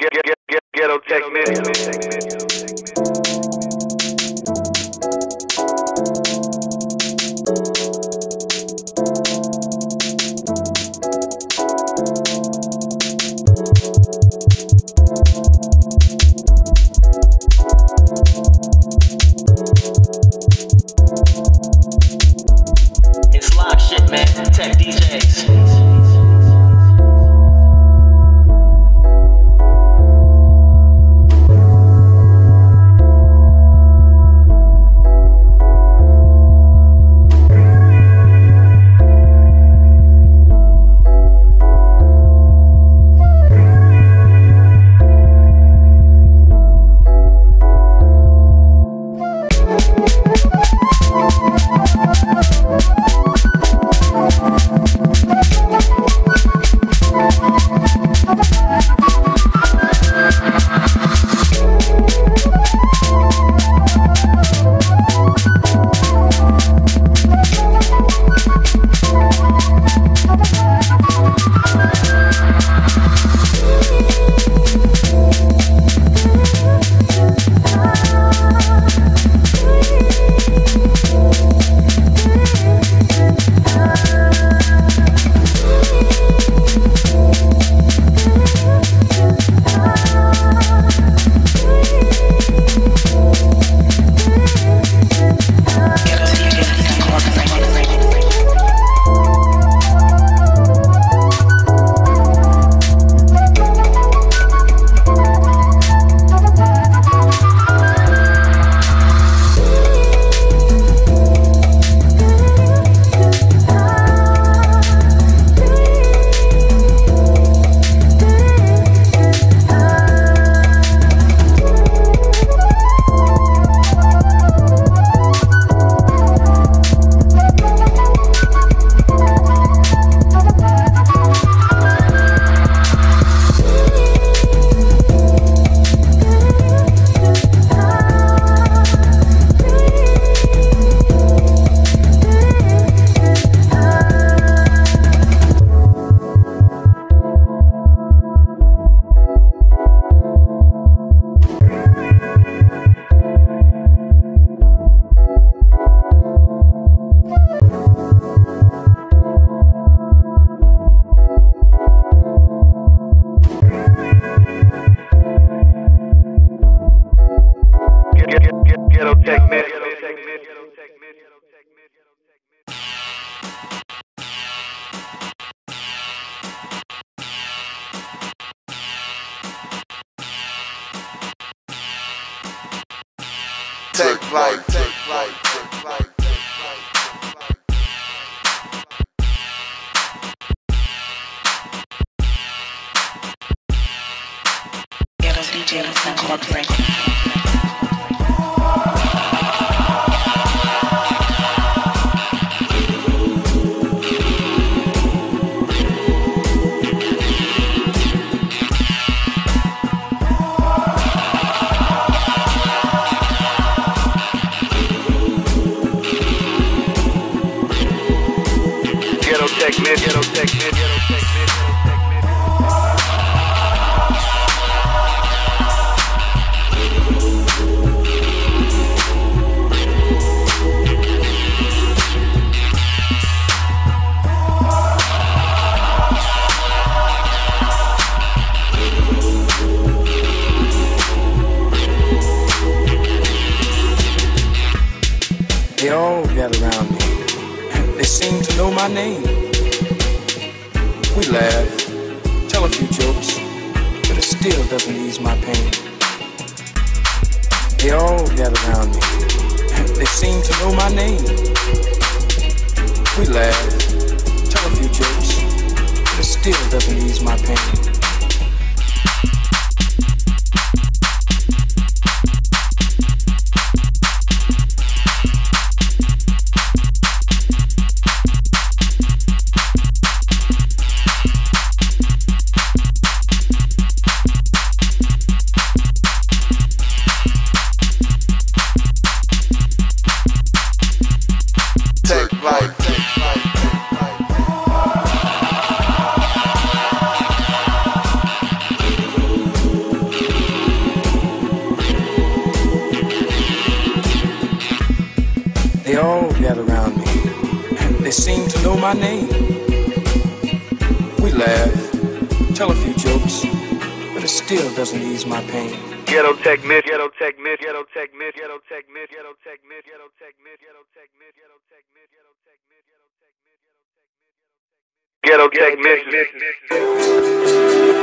Ghetto Tech flight, tech life, They all gather around me. They seem to know my name. We laugh, tell a few jokes, but it still doesn't ease my pain. They all gather around me. They seem to know my name. We laugh, tell a few jokes, but it still doesn't ease my pain. Tell a few jokes, but it still doesn't ease my pain. Ghetto Tech Myth, Ghetto Tech Myth, Ghetto Tech Myth, Ghetto Tech Myth, Ghetto Tech Myth, Ghetto Tech Myth, Ghetto Tech Myth, Ghetto Tech Myth, Ghetto Tech Myth, Ghetto Tech Myth, Ghetto Tech Myth. It's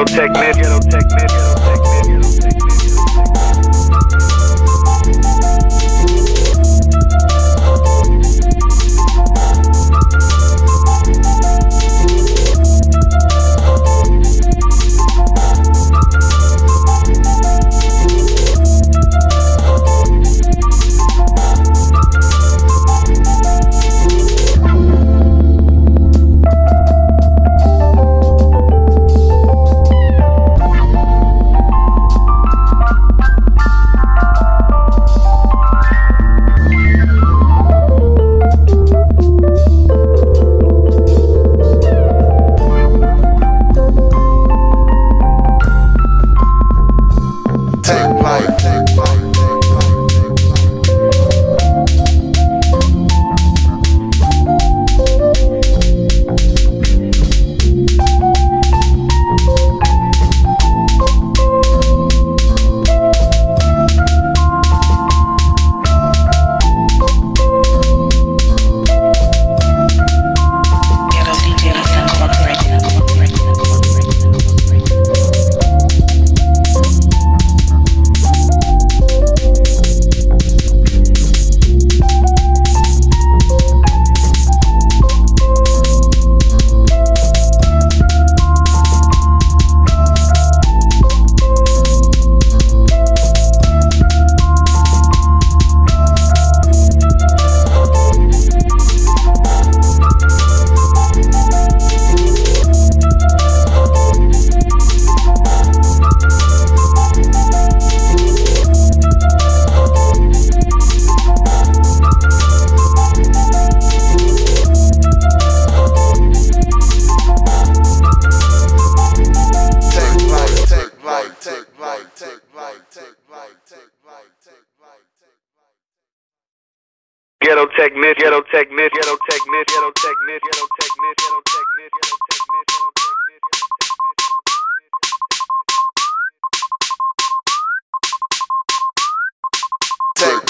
Ghetto Tech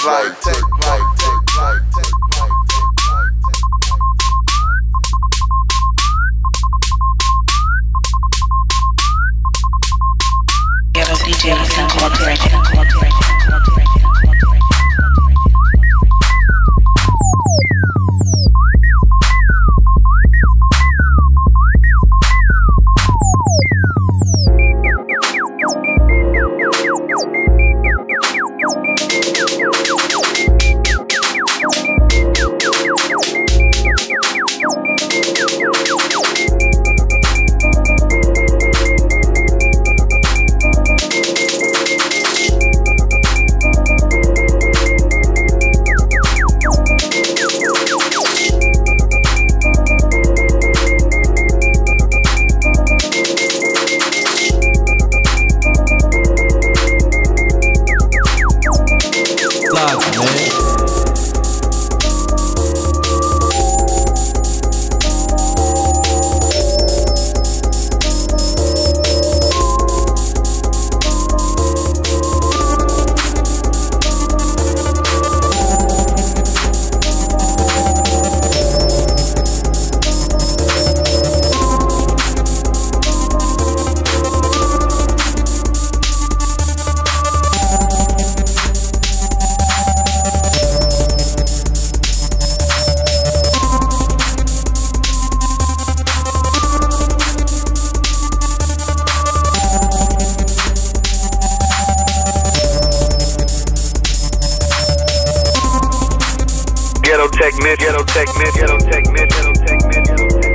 like, take like. Tech mid, ghetto tech mid, ghetto tech mid, ghetto tech mid, ghetto tech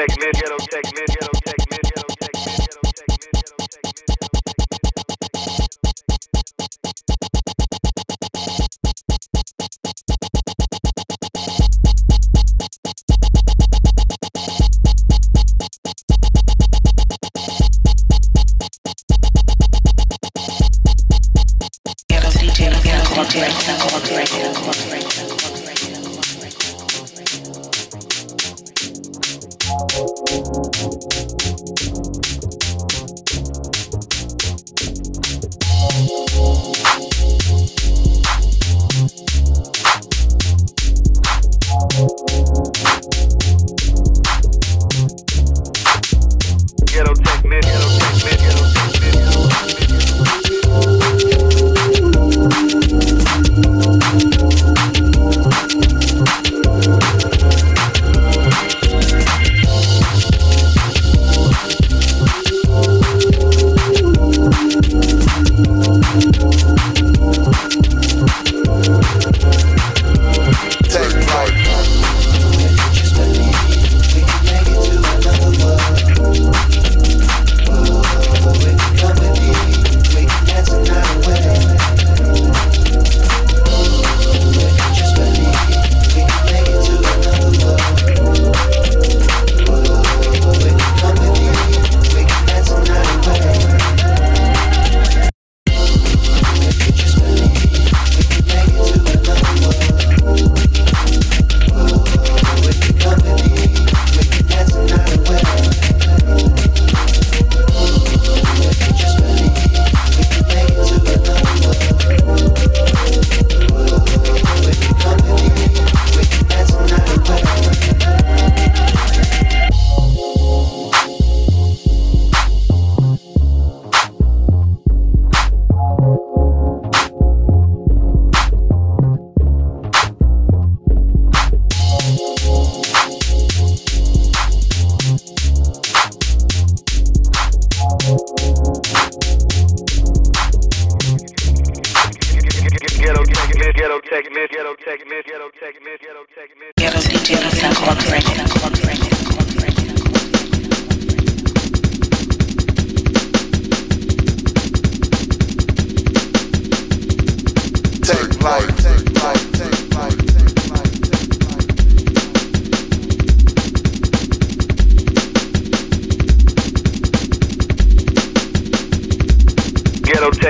mid, ghetto tech mid, ghetto tech mid, ghetto tech mid, ghetto tech mid, ghetto tech mid, ghetto tech mid, ghetto tech mid. Ghetto DJs Incorporated. Incorporated.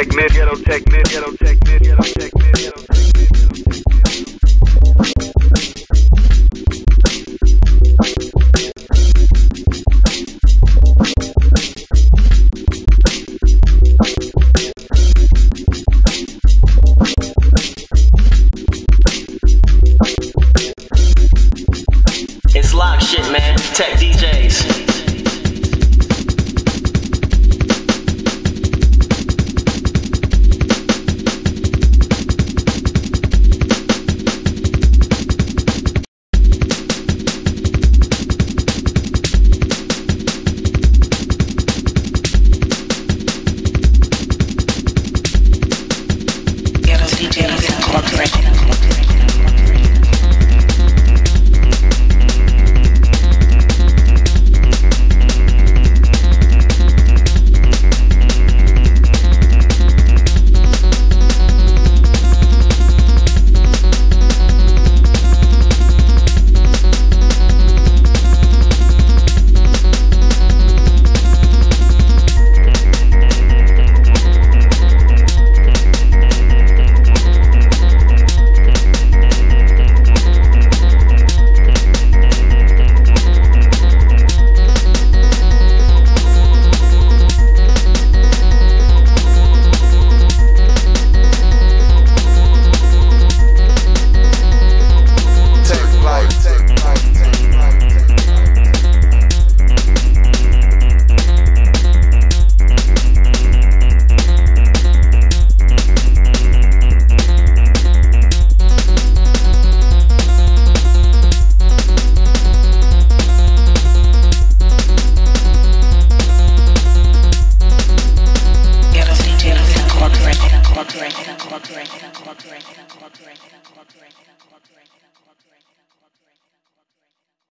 Ghetto Tech Miss, Ghetto Tech Miss, Ghetto Tech Miss, Ghetto Tech Miss, Ghetto Tech